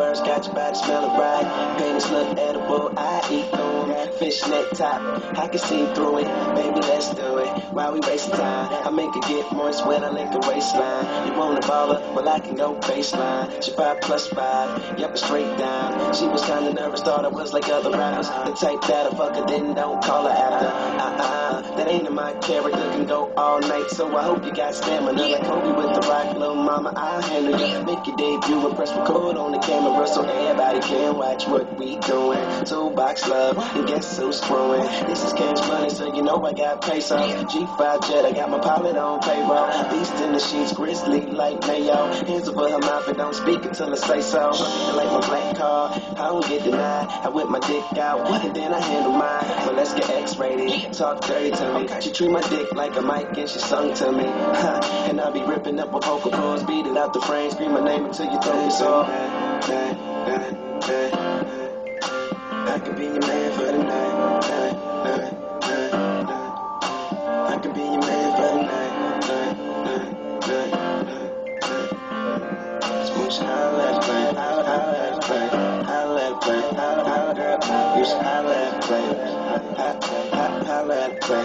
got your body smelling right. Penis look edible, I eat through 'em. Fishnet top, I can see through it. Baby, let's do it. While we wasting time, I make her get moist when I lick the waistline. You want a baller? Well, I can go baseline. She five plus five, yep, straight down. She was kinda nervous, thought I was like other rappers. The type that a fucker didn't, don't call her after. Uh-uh, that ain't in my character, can go all night. So I hope you got stamina. Like Kobe with the rock, little mama, I'll handle you. Make your debut and press record on the camera so everybody can watch what we doing. Toolbox love, and guess who's screwing? This is cash money, so you know I got pesos. G5 jet, I got my pilot on payroll. Beast in the sheets, grizzly like Mayo. Hands over her mouth and don't speak until I say so. And like my black car, I don't get denied. I whip my dick out, and then I handle mine. But let's get X-rated. Talk dirty to me. She treat my dick like a mic and she sung to me. and I be ripping up my vocal cords, beat it out the frame, scream my name until you throw me so. I could be your man for the night. I could be your man for the night. Smooch, holla at play, holla at play, holla at play, holla, holla, girl. You should holla at play, holla at play.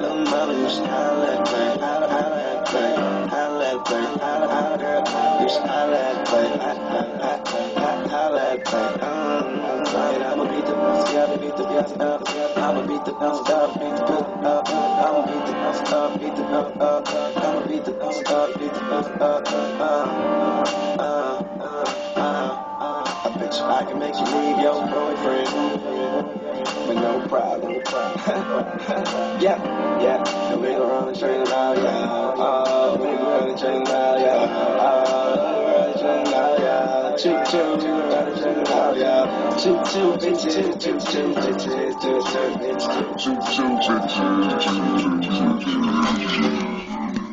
Little mama, you should holla at play, holla, holla at play, holla at play, holla, girl. You should holla at play, holla, at. Um, right, I'ma beat the yeah, beat the beat up, I'ma beat the bounce. Up, beat the beat up, I'ma beat the bounce. Up, beat the bounce. Up, I'ma beat the bounce. Up, beat the bounce. Up, uh, uh, uh, uh. I bet you I can make you leave your boyfriend. With no problem. yeah, yeah, and we gon' run and train it out, yeah. Oh, we gon' run and train it choo, bitches, choo choo, bitches. Choo choo, choo choo, choo choo, choo choo.